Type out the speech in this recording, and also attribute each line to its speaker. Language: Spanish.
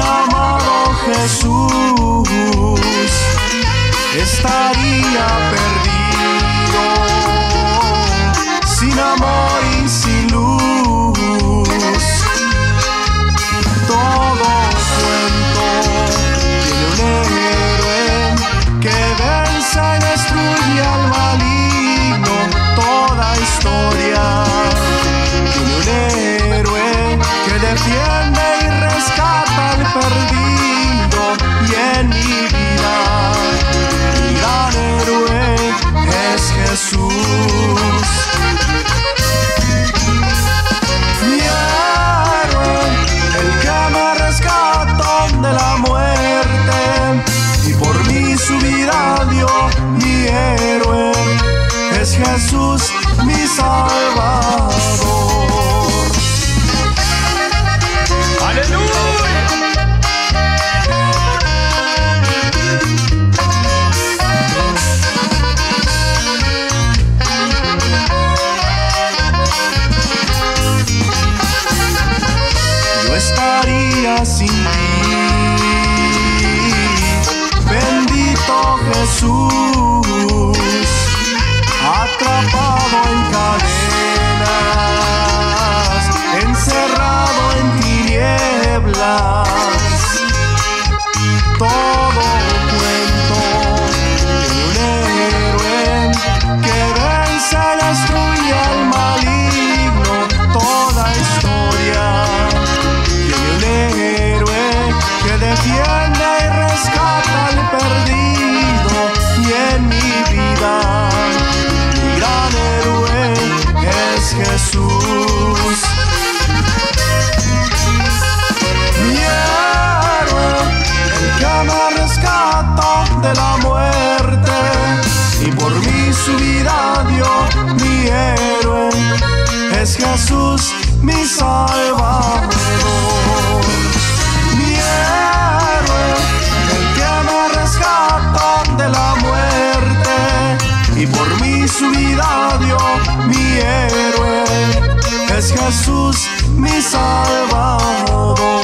Speaker 1: amado Jesús estaría perdido. Jesús, mi Salvador.
Speaker 2: ¡Aleluya!
Speaker 1: estaría sin ti. Bendito Jesús, Todo cuento tiene un héroe que vence destruye al maligno. Toda historia tiene un héroe que defiende y rescata al perdido. Y en mi vida, mi gran héroe es Jesús. De la muerte y por mí su vida dio. Mi héroe es Jesús, mi Salvador. Mi héroe, el que me rescató de la muerte y por mí su vida dio. Mi héroe es Jesús, mi Salvador.